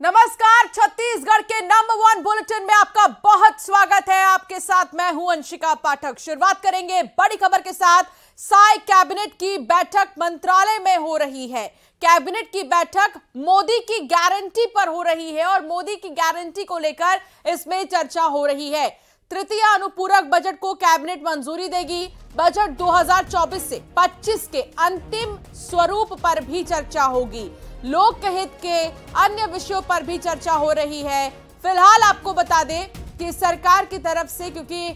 नमस्कार, छत्तीसगढ़ के number one bulletin में आपका बहुत स्वागत है। आपके साथ मैं हूँ अंशिका पाठक। शुरुआत करेंगे बड़ी खबर के साथ। साय कैबिनेट की बैठक मंत्रालय में हो रही है। कैबिनेट की बैठक मोदी की गारंटी पर हो रही है और मोदी की गारंटी को लेकर इसमें चर्चा हो रही है। तृतीय अनुपूरक बजट को कैबिनेट मंजूरी देगी। बजट 2024 से 25 के अंतिम स्वरूप पर भी चर्चा होगी। लोक हित के अन्य विषयों पर भी चर्चा हो रही है। फ़िलहाल आपको बता दें कि सरकार की तरफ़ से, क्योंकि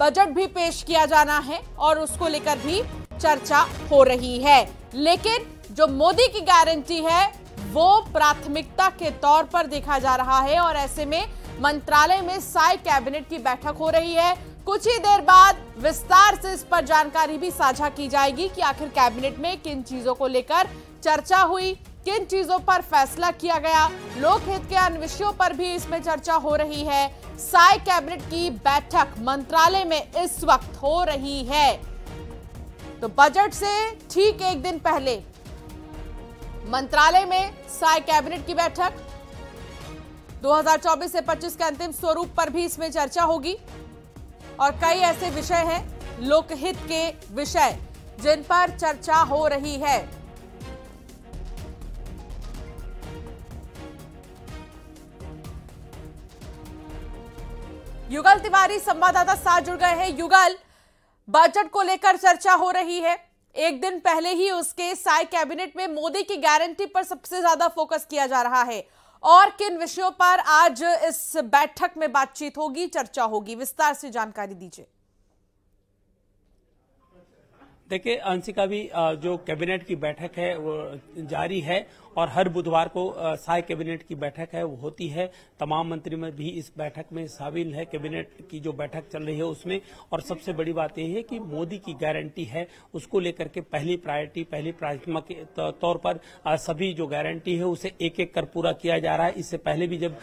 बजट भी पेश किया जाना है और उसको लेकर भी चर्चा हो रही है। लेकिन जो मोदी की गारंटी है, वो प्राथमिकता के तौर पर देखा जा रहा है और ऐसे में मंत्रालय में साय कैबिनेट की बैठक हो रही है। कुछ ही देर बाद विस्तार से इस पर जानकारी भी साझा की जाएगी कि आखिर कैबिनेट में किन चीज़ों को लेकर चर्चा हुई, किन चीज़ों पर फैसला किया गया, लोकहित के अन्य विषयों पर भी इसमें चर्चा हो रही है। साय कैबिनेट की बैठक मंत्रालय में इस वक्त हो रही है। तो बजट से ठीक एक दिन पहले, मंत्रालय में साय कैबिनेट की बैठक 2024 से 25 के अंतिम स्वरूप पर भी इसमें चर्चा होगी। और कई ऐसे विषय हैं, लोकहित के विषय, जिन पर चर्चा हो रही है। युगल तिवारी संवाददाता साथ जुड़ गए हैं। युगल बजट को लेकर चर्चा हो रही है। एक दिन पहले ही उसके साय कैबिनेट में मोदी की गारंटी पर सबसे ज़्यादा फोकस किया जा रहा है। और किन विषयों पर आज इस बैठक में बातचीत होगी, चर्चा होगी, विस्तार से जानकारी दीजिए। देखिए, अंशिका भी जो कैबिनेट की बैठक है, वो जारी है और हर बुधवार को साय कैबिनेट की बैठक है, वो होती है। तमाम मंत्री में भी इस बैठक में शामिल है, कैबिनेट की जो बैठक चल रही है उसमें। और सबसे बड़ी बात यह है कि मोदी की गारंटी है, उसको लेकर के पहली प्रायोरिटी, पहली प्राथमिकता के तौर पर सभी जो गारंटी है, उसे एक एक कर पूरा किया जा रहा है। इससे पहले भी जब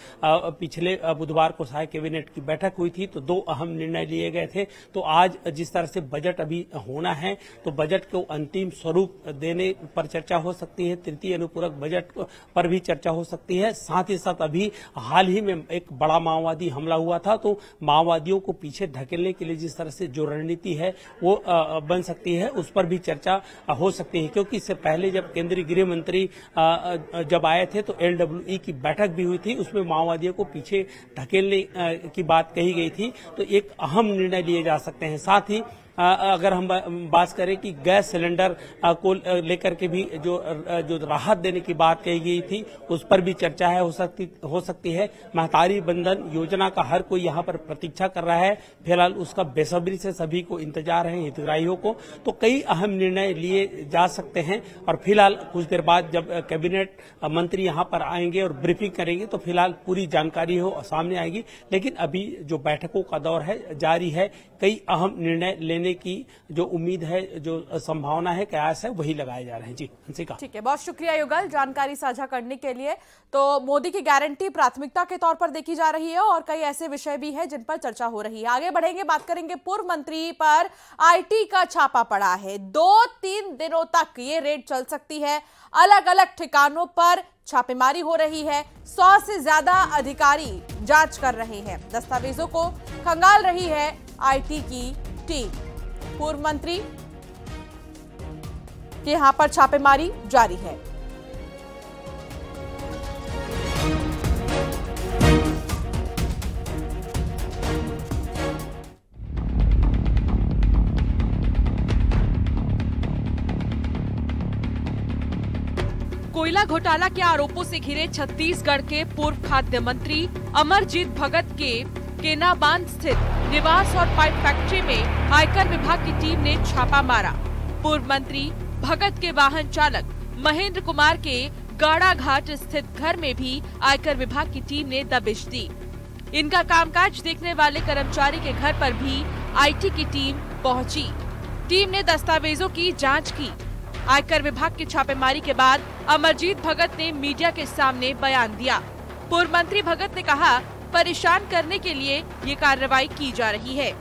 पिछले बुधवार को साय कैबिनेट की बैठक हुई थी तो दो अहम निर्णय लिए गए थे। तो आज जिस तरह से बजट अभी होना है तो बजट को अंतिम स्वरूप देने पर चर्चा हो सकती है। तृतीय अनुपूरक बजट पर भी चर्चा हो सकती है। साथ ही साथ अभी हाल ही में एक बड़ा माओवादी हमला हुआ था तो माओवादियों को पीछे धकेलने के लिए जिस तरह से जो रणनीति है, वो बन सकती है, उस पर भी चर्चा हो सकती है। क्योंकि इससे पहले जब केंद्रीय गृह मंत्री जब आए थे तो एलडब्ल्यू की बैठक भी हुई थी, उसमें माओवादियों को पीछे धकेलने की बात कही गई थी। तो एक अहम निर्णय लिए जा सकते हैं। साथ ही अगर हम बात करें कि गैस सिलेंडर को लेकर के भी जो जो राहत देने की बात कही गई थी, उस पर भी चर्चा है, हो सकती हो सकती है। महतारी बंधन योजना का हर कोई यहाँ पर प्रतीक्षा कर रहा है। फ़िलहाल उसका बेसब्री से सभी को इंतज़ार है, हितग्राहियों को। तो कई अहम निर्णय लिए जा सकते हैं और फ़िलहाल कुछ देर बाद जब कैबिनेट मंत्री यहाँ पर आएँगे और ब्रीफिंग करेंगे तो फ़िलहाल पूरी जानकारी हो, सामने आएगी। लेकिन अभी जो बैठकों का दौर है, जारी है, कई अहम निर्णय लेने लेने की जो उम्मीद है, जो संभावना है, कयास है, वही लगाए जा रहे हैं। जी हंसिका ठीक है, बहुत शुक्रिया युगल, जानकारी साझा करने के लिए। तो मोदी की गारंटी प्राथमिकता के तौर पर देखी जा रही है और कई ऐसे विषय भी है जिन पर चर्चा हो रही है। आगे बढ़ेंगे, बात करेंगे पूर्व मंत्री पर। आईटी का छापा पड़ा है। दो तीन दिनों तक ये रेड चल सकती है। अलग अलग ठिकानों पर छापेमारी हो रही है। सौ से ज़्यादा अधिकारी जाँच कर रहे हैं। दस्तावेजों को खंगाल रही है आईटी की टीम। पूर्व मंत्री के यहाँ पर छापेमारी जारी है। कोयला घोटाला के आरोपों से घिरे छत्तीसगढ़ के पूर्व खाद्य मंत्री अमरजीत भगत के केनाबांध स्थित निवास और पाइप फैक्ट्री में आयकर विभाग की टीम ने छापा मारा। पूर्व मंत्री, भगत के वाहन चालक महेंद्र कुमार के गाड़ा घाट स्थित घर में भी आयकर विभाग की टीम ने दबिश दी। इनका कामकाज देखने वाले कर्मचारी के घर पर भी आईटी की टीम पहुँची। टीम ने दस्तावेजों की जाँच की। आयकर विभाग की छापेमारी के बाद अमरजीत भगत ने मीडिया के सामने बयान दिया। पूर्व मंत्री भगत ने कहा परेशान करने के लिए ये कार्रवाई की जा रही है।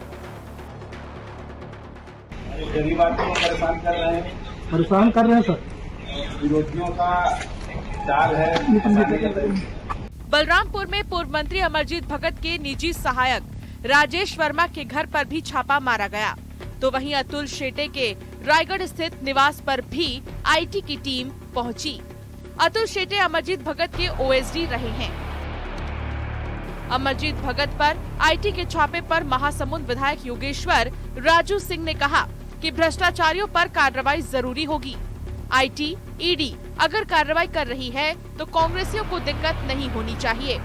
परेशान कर रहे हैं। परेशान कर रहे हैं सर? विरोधियों का चाल है। बलरामपुर में पूर्व मंत्री अमरजीत भगत के निजी सहायक राजेश वर्मा के घर पर भी छापा मारा गया। तो वहीं अतुल शेटे के रायगढ़ स्थित निवास पर भी आईटी की टीम पहुँची। अतुल शेटे अमरजीत भगत के ओएसडी रहे हैं। अमरजीत भगत पर, आईटी के छापे पर महासमुंद विधायक योगेश्वर राजू सिंह ने कहा कि भ्रष्टाचारियों पर कार्रवाई ज़रूरी होगी। आईटी, ईडी, अगर कार्रवाई कर रही है तो कांग्रेसियों को दिक्कत नहीं होनी चाहिए।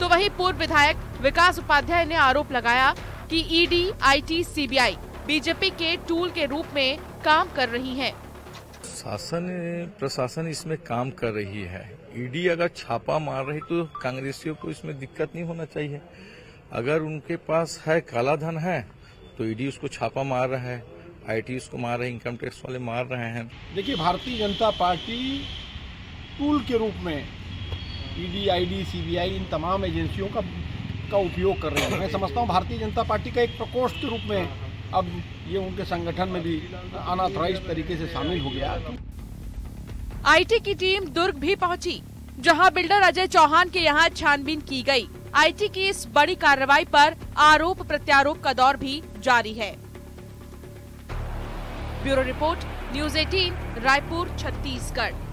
तो वहीं पूर्व विधायक विकास उपाध्याय ने आरोप लगाया कि ईडी, आईटी, सीबीआई, बीजेपी के टूल के रूप में काम कर रही है। शासन, प्रशासन इसमें काम कर रही है। ईडी अगर छापा मार रही तो कांग्रेसियों को इसमें दिक्कत नहीं होना चाहिए। अगर उनके पास है, काला धन है तो ईडी उसको छापा मार रहा है, आईटी उसको मार रहे इनकम टैक्स वाले मार रहे हैं। देखिए, भारतीय जनता पार्टी टूल के रूप में ईडी, आईडी, सीबीआई, इन तमाम एजेंसियों का का उपयोग कर रही है। मैं समझता हूँ भारतीय जनता पार्टी का एक प्रकोष्ठ के रूप में अब ये उनके संगठन में भी अनऑथराइज तरीके से शामिल हो गया। आईटी की टीम दुर्ग भी पहुँची, जहाँ बिल्डर अजय चौहान के यहाँ छानबीन की गई। आईटी की इस बड़ी कार्रवाई पर आरोप प्रत्यारोप का दौर भी जारी है bureau report news 18 Raipur Chhattisgarh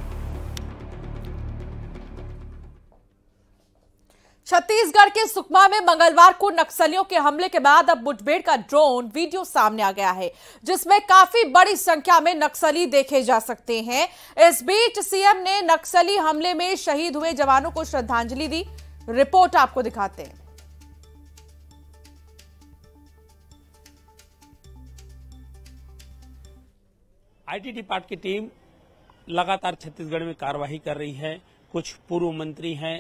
Chhattisgarh के सुकमा में मंगलवार को नक्सलियों के हमले के बाद अब मुठभेड़ का ड्रोन वीडियो सामने आ गया है, जिसमें काफ़ी बड़ी संख्या में नक्सली देखे जा सकते हैं। इस बीच सीएम ने नक्सली हमले में शहीद हुए जवानों को श्रद्धांजलि दी। रिपोर्ट आपको दिखाते हैं। आईटी डिपार्ट की टीम लगातार छत्तीसगढ़ में कार्रवाई कर रही है। कुछ पूर्व मंत्री हैं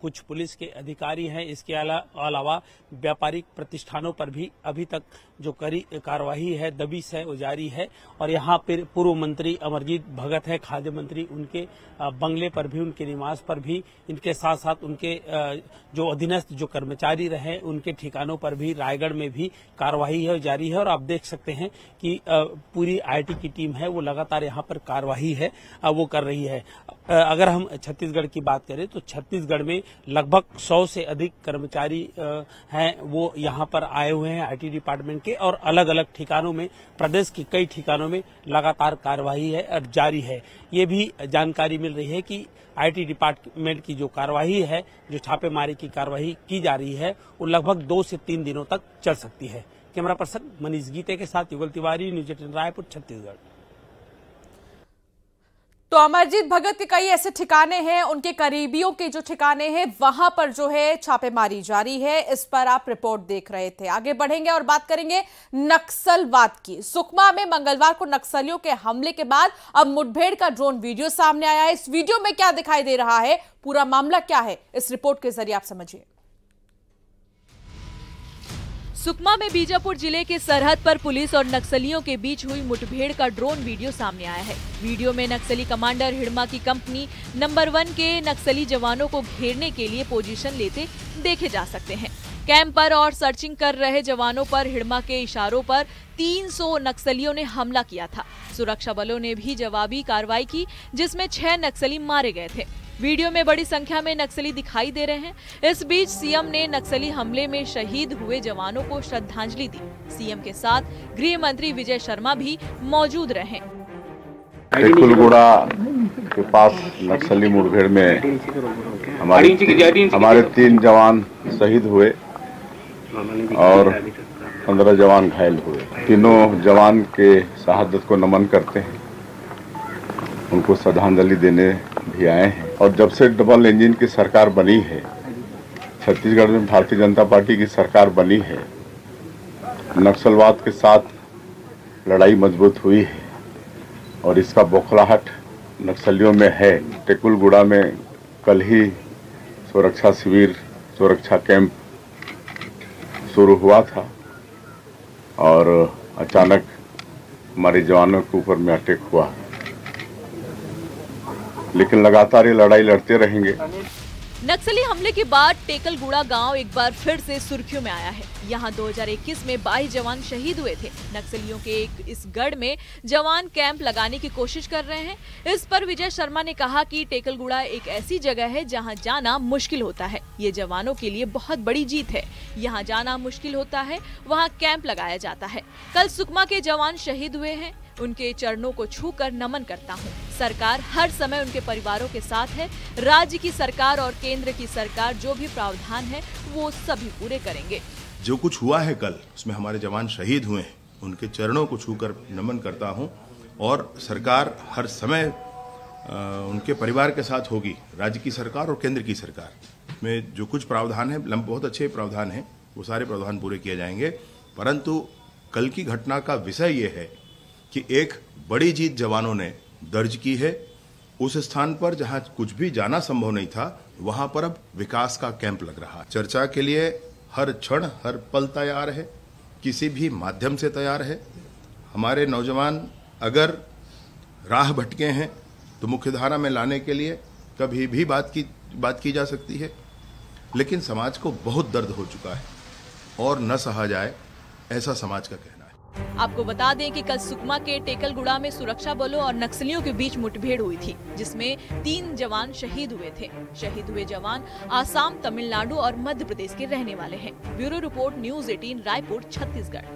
कुछ पुलिस के अधिकारी हैं। इसके अलावा व्यापारिक प्रतिष्ठानों पर भी अभी तक जो करी, कार्रवाई है, दबिश है, वो जारी है। और यहाँ पर पूर्व मंत्री अमरजीत भगत है, खाद्य मंत्री उनके बंगले पर भी, उनके निवास पर भी, इनके साथ साथ उनके जो अधीनस्थ, जो कर्मचारी रहे, उनके ठिकानों पर भी, रायगढ़ में भी कार्रवाई है, जारी है। और आप देख सकते हैं कि पूरी आईटी की टीम है, वो लगातार यहाँ पर कार्यवाही है वो कर रही है। अगर हम छत्तीसगढ़ की बात करें तो छत्तीसगढ़ में लगभग 100 से अधिक कर्मचारी हैं, वो यहाँ पर आए हुए हैं आईटी डिपार्टमेंट के और अलग अलग ठिकानों में, प्रदेश के कई ठिकानों में लगातार कार्यवाही है और जारी है। ये भी जानकारी मिल रही है कि आईटी डिपार्टमेंट की जो कार्यवाही है, जो छापेमारी की कार्यवाही की जा रही है, वो लगभग दो से तीन दिनों तक चल सकती है। कैमरा पर्सन मनीष गीते के साथ युगल तिवारी, न्यूज़ एटीन रायपुर, छत्तीसगढ़। तो अमरजीत भगत के कई ऐसे ठिकाने हैं, उनके करीबियों के जो ठिकाने हैं, वहाँ पर जो है छापेमारी जारी है, इस पर आप रिपोर्ट देख रहे थे। आगे बढ़ेंगे और बात करेंगे नक्सलवाद की। सुकमा में मंगलवार को नक्सलियों के हमले के बाद अब मुठभेड़ का ड्रोन वीडियो सामने आया है। इस वीडियो में क्या दिखाई दे रहा है, पूरा मामला क्या है, इस रिपोर्ट के ज़रिए आप समझिए। सुकमा में बीजापुर ज़िले के सरहद पर पुलिस और नक्सलियों के बीच हुई मुठभेड़ का ड्रोन वीडियो सामने आया है। वीडियो में नक्सली कमांडर हिड़मा की कंपनी नंबर वन के नक्सली जवानों को घेरने के लिए पोजीशन लेते देखे जा सकते हैं। कैंप पर और सर्चिंग कर रहे जवानों पर हिड़मा के इशारों पर 300 नक्सलियों ने हमला किया था। सुरक्षा बलों ने भी जवाबी कार्रवाई की, जिसमें छह नक्सली मारे गए थे। वीडियो में बड़ी संख्या में नक्सली दिखाई दे रहे हैं। इस बीच सीएम ने नक्सली हमले में शहीद हुए जवानों को श्रद्धांजलि दी। सीएम के साथ गृह मंत्री विजय शर्मा भी मौजूद रहे। कुलगुड़ा के पास नक्सली मुठभेड़ में हमारे हमारे तीन जवान शहीद हुए और पंद्रह जवान घायल हुए। तीनों जवान के शहादत को नमन करते हैं। उनको श्रद्धांजलि देने भी आए हैं। और जब से डबल इंजन की सरकार बनी है, छत्तीसगढ़ में भारतीय जनता पार्टी की सरकार बनी है, नक्सलवाद के साथ लड़ाई मज़बूत हुई है, और इसका बौखलाहट नक्सलियों में है। टेकुलगुड़ा में कल ही सुरक्षा शिविर, सुरक्षा कैंप शुरू हुआ था, और अचानक हमारे जवानों के ऊपर में अटैक हुआ। लेकिन लगातार ये लड़ाई लड़ते रहेंगे। नक्सली हमले के बाद टेकलगुड़ा गाँव एक बार फिर से सुर्खियों में आया है। यहाँ 2021 में 22 जवान शहीद हुए थे। नक्सलियों के एक इस गढ़ में जवान कैंप लगाने की कोशिश कर रहे हैं। इस पर विजय शर्मा ने कहा कि टेकलगुड़ा एक ऐसी जगह है जहाँ जाना मुश्किल होता है। ये जवानों के लिए बहुत बड़ी जीत है। यहाँ जाना मुश्किल होता है, वहाँ कैंप लगाया जाता है। कल सुकमा के जवान शहीद हुए हैं। उनके चरणों को छूकर नमन करता हूँ। सरकार हर समय उनके परिवारों के साथ है। राज्य की सरकार और केंद्र की सरकार जो भी प्रावधान है, वो सभी पूरे करेंगे। जो कुछ हुआ है कल, उसमें हमारे जवान शहीद हुए हैं। उनके चरणों को छूकर नमन करता हूँ और सरकार हर समय उनके परिवार के साथ होगी। राज्य की सरकार और केंद्र की सरकार में जो कुछ प्रावधान है बहुत अच्छे प्रावधान हैं, वो सारे प्रावधान पूरे किए जाएँगे। परंतु कल की घटना का विषय ये है कि एक बड़ी जीत जवानों ने दर्ज की है। उस स्थान पर जहाँ कुछ भी जाना संभव नहीं था, वहाँ पर अब विकास का कैंप लग रहा है। चर्चा के लिए हर क्षण, हर पल तैयार है। किसी भी माध्यम से तैयार है। हमारे नौजवान अगर राह भटके हैं तो मुख्यधारा में लाने के लिए कभी भी बात की बात की जा सकती है। लेकिन समाज को बहुत दर्द हो चुका है। और न सहा जाए ऐसा समाज का कहना आपको बता दें कि कल सुकमा के टेकलगुड़ा में सुरक्षा बलों और नक्सलियों के बीच मुठभेड़ हुई थी, जिसमें तीन जवान शहीद हुए थे। शहीद हुए जवान आसाम, तमिलनाडु और मध्य प्रदेश के रहने वाले हैं। Bureau report, news 18 Raipur, Chhattisgarh.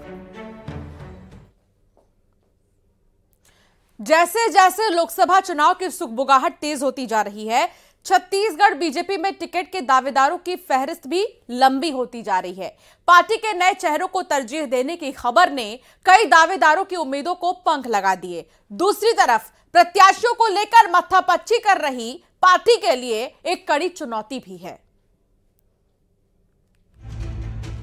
जैसे जैसे लोकसभा चुनाव की सुखबुगाहट तेज होती जा रही है छत्तीसगढ़ बीजेपी में टिकट के दावेदारों की फहरिस्त भी लंबी होती जा रही है। पार्टी के नए चेहरों को तरजीह देने की खबर ने कई दावेदारों की उम्मीदों को पंख लगा दिए। दूसरी तरफ़, प्रत्याशियों को लेकर मत्थापच्ची कर रही पार्टी के लिए एक कड़ी चुनौती भी है।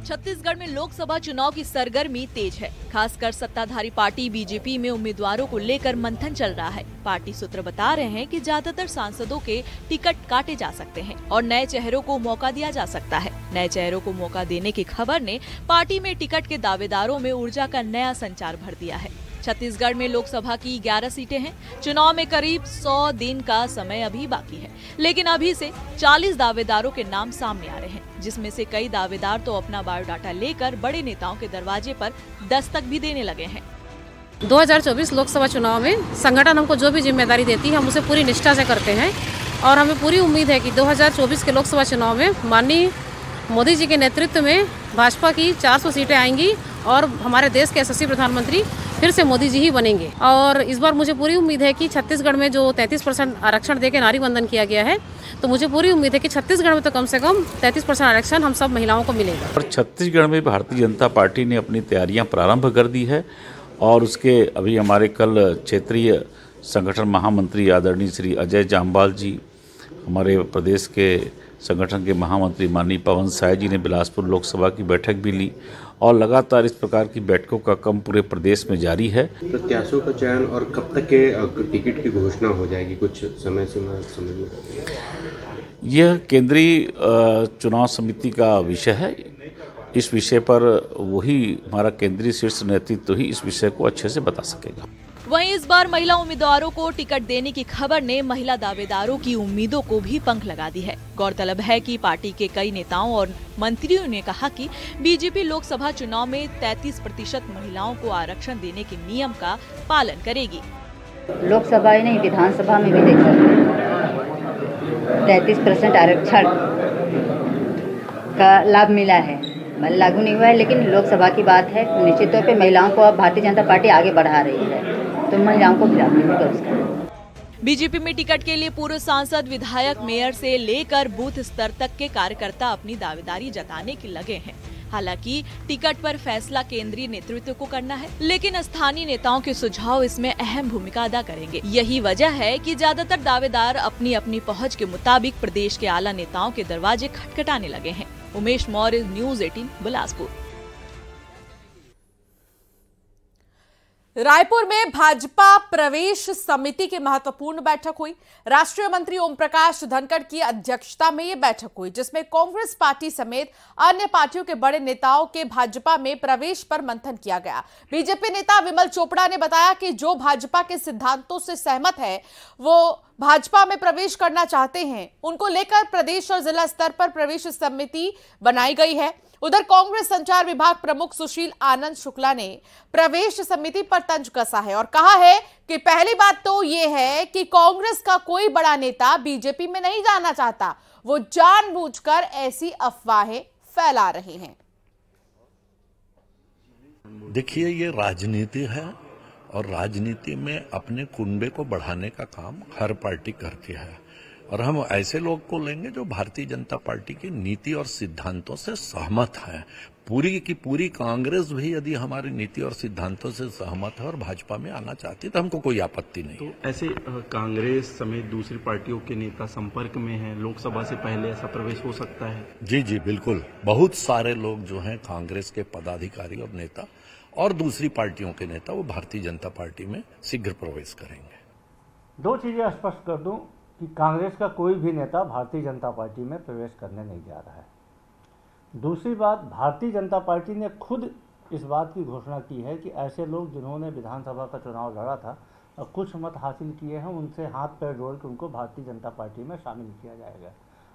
छत्तीसगढ़ में लोकसभा चुनाव की सरगर्मी तेज है। खासकर सत्ताधारी पार्टी बीजेपी में उम्मीदवारों को लेकर मंथन चल रहा है। पार्टी सूत्र बता रहे हैं कि ज़्यादातर सांसदों के टिकट काटे जा सकते हैं और नए चेहरों को मौका दिया जा सकता है। नए चेहरों को मौका देने की खबर ने पार्टी में टिकट के दावेदारों में ऊर्जा का नया संचार भर दिया है। छत्तीसगढ़ में लोकसभा की 11 सीटें हैं। चुनाव में करीब 100 दिन का समय अभी बाकी है। लेकिन अभी से 40 दावेदारों के नाम सामने आ रहे हैं। जिसमें से कई दावेदार तो अपना बायोडाटा लेकर बड़े नेताओं के दरवाजे पर दस्तक भी देने लगे हैं। 2024 लोकसभा चुनाव में संगठन हमको जो भी ज़िम्मेदारी देती है, हम उसे पूरी निष्ठा से करते हैं और हमें पूरी उम्मीद है कि 2024 के लोकसभा चुनाव में माननीय मोदी जी के नेतृत्व में भाजपा की 400 सीटें आएँगी और हमारे देश के यशस्वी प्रधानमंत्री फिर से मोदी जी ही बनेंगे। और इस बार मुझे पूरी उम्मीद है कि छत्तीसगढ़ में जो 33 परसेंट आरक्षण देकर नारी बंधन किया गया है तो मुझे पूरी उम्मीद है कि छत्तीसगढ़ में तो कम से कम 33 परसेंट आरक्षण हम सब महिलाओं को मिलेगा। और छत्तीसगढ़ में भारतीय जनता पार्टी ने अपनी तैयारियाँ प्रारंभ कर दी है और उसके अभी हमारे कल क्षेत्रीय संगठन महामंत्री आदरणीय श्री अजय जाम्बाल जी, हमारे प्रदेश के संगठन के महामंत्री माननीय पवन साय जी ने बिलासपुर लोकसभा की बैठक भी ली और लगातार इस प्रकार की बैठकों का कम पूरे प्रदेश में जारी है। प्रत्याशियों का चयन और कब तक के टिकट की घोषणा हो जाएगी? कुछ समय सीमा समझ में यह केंद्रीय चुनाव समिति का विषय है। इस विषय पर वही हमारा केंद्रीय शीर्ष नेतृत्व तो ही इस विषय को अच्छे से बता सकेगा। वहीं इस बार महिला उम्मीदवारों को टिकट देने की खबर ने महिला दावेदारों की उम्मीदों को भी पंख लगा दी है। गौरतलब है कि पार्टी के कई नेताओं और मंत्रियों ने कहा कि बीजेपी लोकसभा चुनाव में 33 प्रतिशत महिलाओं को आरक्षण देने के नियम का पालन करेगी। लोकसभा ही नहीं, विधानसभा में भी देख। तैतीस परसेंट आरक्षण का लाभ मिला है। लागू नहीं हुआ है, लेकिन लोकसभा की बात है, निश्चित तौर पर महिलाओं को अब भारतीय जनता पार्टी आगे बढ़ा रही है तो महिलाओं को भी उसका बीजेपी में टिकट के लिए पूर्व सांसद, विधायक, मेयर से लेकर बूथ स्तर तक के कार्यकर्ता अपनी दावेदारी जताने के लगे हैं। हालाँकि टिकट पर फैसला केंद्रीय नेतृत्व को करना है, लेकिन स्थानीय नेताओं के सुझाव इसमें अहम भूमिका अदा करेंगे। यही वजह है कि ज़्यादातर दावेदार अपनी अपनी पहुँच के मुताबिक प्रदेश के आला नेताओं के दरवाजे खटखटाने लगे हैं। Umesh Maurya news eighteen Bilaspur. Raipur में भाजपा प्रवेश समिति की महत्वपूर्ण बैठक हुई। राष्ट्रीय मंत्री ओम प्रकाश धनखड़ की अध्यक्षता में यह बैठक हुई, जिसमें कांग्रेस पार्टी समेत अन्य पार्टियों के बड़े नेताओं के भाजपा में प्रवेश पर मंथन किया गया। बीजेपी नेता विमल चोपड़ा ने बताया कि जो भाजपा के सिद्धांतों से सहमत है, वो भाजपा में प्रवेश करना चाहते हैं, उनको लेकर प्रदेश और जिला स्तर पर प्रवेश समिति बनाई गई है। उधर कांग्रेस संचार विभाग प्रमुख सुशील आनंद शुक्ला ने प्रवेश समिति पर तंज कसा है और कहा है कि पहली बात तो यह है कि कांग्रेस का कोई बड़ा नेता बीजेपी में नहीं जाना चाहता। वो जानबूझकर ऐसी अफवाहें फैला रहे हैं। देखिए, ये राजनीति है और राजनीति में अपने कुंडे को बढ़ाने का काम हर पार्टी करती है। और हम ऐसे लोग को लेंगे जो भारतीय जनता पार्टी की नीति और सिद्धांतों से सहमत है। पूरी की पूरी कांग्रेस भी यदि हमारी नीति और सिद्धांतों से सहमत है और भाजपा में आना चाहती है तो हमको कोई आपत्ति नहीं तो ऐसे कांग्रेस समेत दूसरी पार्टियों के नेता संपर्क में हैं? लोकसभा से पहले ऐसा प्रवेश हो सकता है? जी जी बिल्कुल। बहुत सारे लोग जो हैं कांग्रेस के पदाधिकारी और नेता और दूसरी पार्टियों के नेता वो भारतीय जनता पार्टी में शीघ्र प्रवेश करेंगे। दो चीज़ें स्पष्ट कर दूँ। कि कांग्रेस का कोई भी नेता भारतीय जनता पार्टी में प्रवेश करने नहीं जा रहा है। दूसरी बात, भारतीय जनता पार्टी ने खुद इस बात की घोषणा की है कि ऐसे लोग जिन्होंने विधानसभा का चुनाव लड़ा था और कुछ मत हासिल किए हैं, उनसे हाथ पैर जोड़ के उनको भारतीय जनता पार्टी में शामिल किया जाएगा।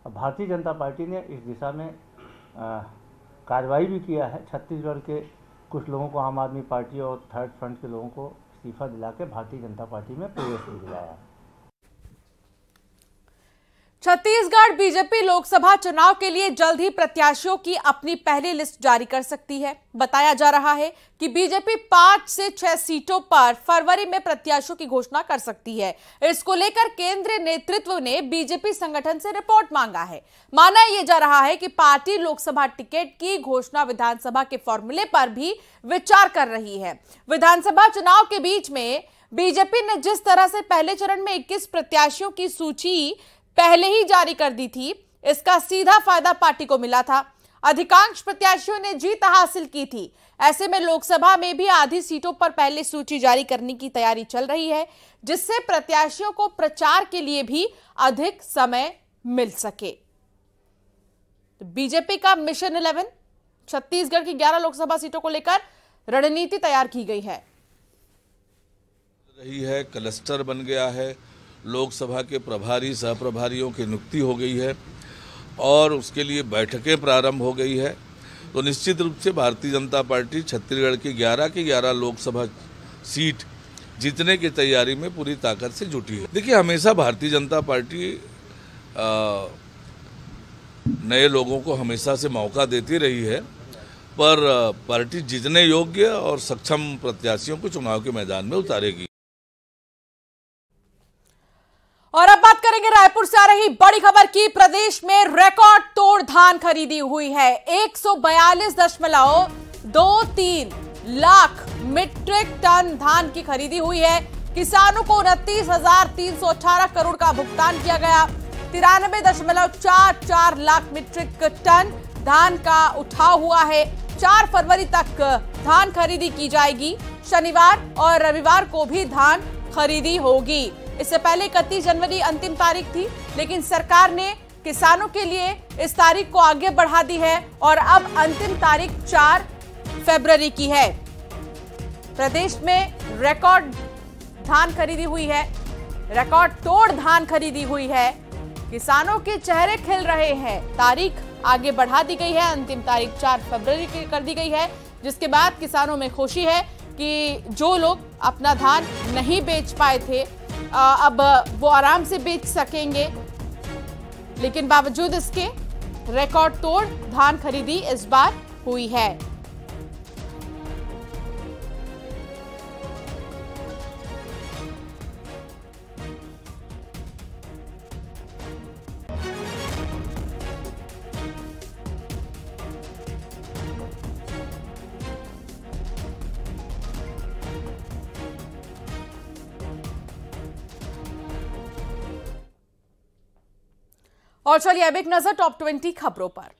और भारतीय जनता पार्टी ने इस दिशा में कार्रवाई भी किया है। छत्तीसगढ़ के कुछ लोगों को आम आदमी पार्टी और थर्ड फ्रंट के लोगों को इस्तीफा दिला के भारतीय जनता पार्टी में प्रवेश भी दिलाया। छत्तीसगढ़ बीजेपी लोकसभा चुनाव के लिए जल्द ही प्रत्याशियों की अपनी पहली लिस्ट जारी कर सकती है। बताया जा रहा है कि बीजेपी पाँच से छह सीटों पर फरवरी में प्रत्याशियों की घोषणा कर सकती है। इसको लेकर केंद्रीय नेतृत्व ने बीजेपी संगठन से रिपोर्ट मांगा है। माना यह जा रहा है कि पार्टी लोकसभा टिकट की घोषणा विधानसभा के फॉर्मूले पर भी विचार कर रही है। विधानसभा चुनाव के बीच में बीजेपी ने जिस तरह से पहले चरण में 21 प्रत्याशियों की सूची पहले ही जारी कर दी थी। इसका सीधा फ़ायदा पार्टी को मिला था। अधिकांश प्रत्याशियों ने जीत हासिल की थी। ऐसे में लोकसभा में भी आधी सीटों पर पहले सूची जारी करने की तैयारी चल रही है, जिससे प्रत्याशियों को प्रचार के लिए भी अधिक समय मिल सके। तो बीजेपी का मिशन 11 छत्तीसगढ़ की 11 लोकसभा सीटों को लेकर रणनीति तैयार की गई है। रही है, क्लस्टर बन गया है। लोकसभा के प्रभारी सह प्रभारियों की नियुक्ति हो गई है और उसके लिए बैठकें प्रारंभ हो गई है। तो निश्चित रूप से भारतीय जनता पार्टी छत्तीसगढ़ की 11 की 11 लोकसभा सीट जीतने की तैयारी में पूरी ताकत से जुटी है। देखिए हमेशा भारतीय जनता पार्टी आ, नए लोगों को हमेशा से मौका देती रही है पर पार्टी जीतने योग्य और सक्षम प्रत्याशियों को चुनाव के मैदान में उतारेगी और अब बात करेंगे रायपुर से आ रही बड़ी खबर की। प्रदेश में रिकॉर्ड तोड़ धान खरीदी हुई है। एक सौ बयालीस दशमलव दो तीन लाख मीट्रिक टन धान की खरीदी हुई है। किसानों को उनतीस हज़ार तीन सौ अठारह करोड़ का भुगतान किया गया। तिरानबे दशमलव चार चार लाख मीट्रिक टन धान का उठाव हुआ है। चार फरवरी तक धान खरीदी की जाएगी। शनिवार और रविवार को भी धान खरीदी होगी। इससे पहले इकतीस जनवरी अंतिम तारीख थी, लेकिन सरकार ने किसानों के लिए इस तारीख को आगे बढ़ा दी है और अब अंतिम तारीख चार फरवरी की है। प्रदेश में रिकॉर्ड धान खरीदी हुई है रिकॉर्ड तोड़ धान खरीदी हुई है। किसानों के चेहरे खिल रहे हैं। तारीख आगे बढ़ा दी गई है, अंतिम तारीख चार फरवरी की कर दी गई है, जिसके बाद किसानों में खुशी है कि जो लोग अपना धान नहीं बेच पाए थे अब वो आराम से बेच सकेंगे। लेकिन बावजूद इसके रिकॉर्ड तोड़ धान खरीदी इस बार हुई है। और चलिए अब एक नज़र टॉप ट्वेंटी खबरों पर।